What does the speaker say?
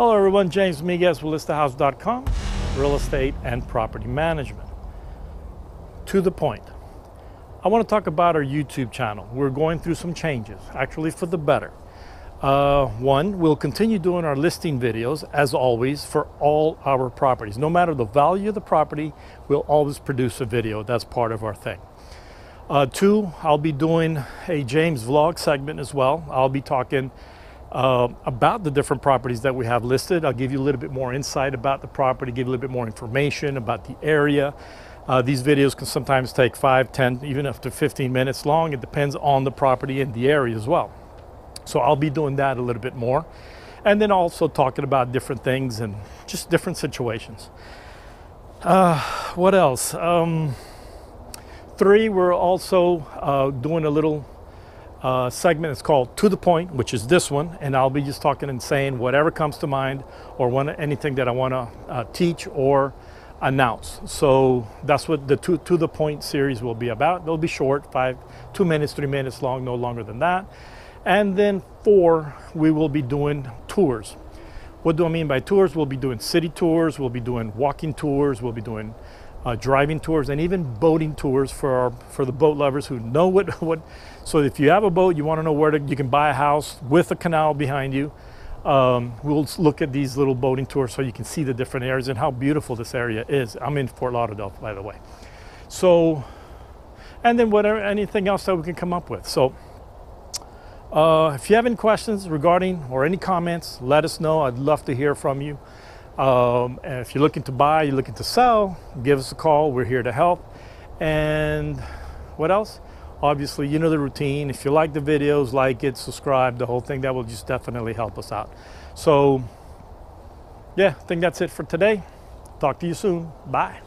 Hello everyone, James Migues with ListAhouse.com, real estate and property management. To the point. I want to talk about our YouTube channel. We're going through some changes, actually for the better. Uh, one, we'll continue doing our listing videos as always for all our properties. No matter the value of the property, we'll always produce a video. That's part of our thing. Uh, two, I'll be doing a James vlog segment as well. I'll be talking uh, about the different properties that we have listed. I'll give you a little bit more insight about the property, give a little bit more information about the area. Uh, these videos can sometimes take 5, 10, even up to 15 minutes long. It depends on the property and the area as well. So I'll be doing that a little bit more. And then also talking about different things and just different situations. Uh, what else? Um, three, we're also uh, doing a little uh, segment. It's called To the Point, which is this one. And I'll be just talking and saying whatever comes to mind or one, anything that I want to uh, teach or announce. So that's what the to, to the Point series will be about. They'll be short, five, two minutes, three minutes long, no longer than that. And then four, we will be doing tours. What do I mean by tours? We'll be doing city tours, we'll be doing walking tours, we'll be doing uh, driving tours, and even boating tours for our, for the boat lovers who know what what. So if you have a boat, you want to know where to, you can buy a house with a canal behind you. Um, we'll look at these little boating tours so you can see the different areas and how beautiful this area is. I'm in Fort Lauderdale, by the way. So, and then whatever anything else that we can come up with. So. Uh, if you have any questions regarding or any comments, let us know. I'd love to hear from you. Um, and if you're looking to buy, you're looking to sell, give us a call. We're here to help. And what else? Obviously, you know the routine. If you like the videos, like it, subscribe, the whole thing, that will just definitely help us out. So, yeah, I think that's it for today. Talk to you soon. Bye.